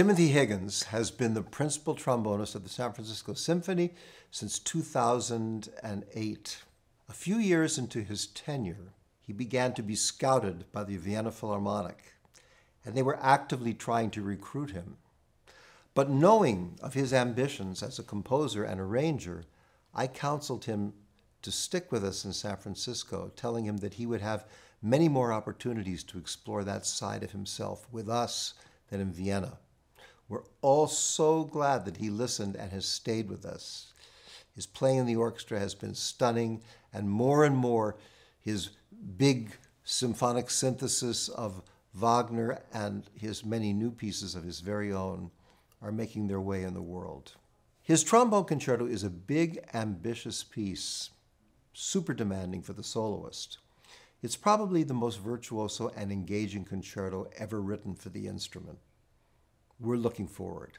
Timothy Higgins has been the principal trombonist of the San Francisco Symphony since 2008. A few years into his tenure, he began to be scouted by the Vienna Philharmonic, and they were actively trying to recruit him. But knowing of his ambitions as a composer and arranger, I counseled him to stick with us in San Francisco, telling him that he would have many more opportunities to explore that side of himself with us than in Vienna. We're all so glad that he listened and has stayed with us. His playing in the orchestra has been stunning, and more and more, his big symphonic synthesis of Wagner and his many new pieces of his very own are making their way in the world. His trombone concerto is a big, ambitious piece, super demanding for the soloist. It's probably the most virtuoso and engaging concerto ever written for the instrument we're looking forward.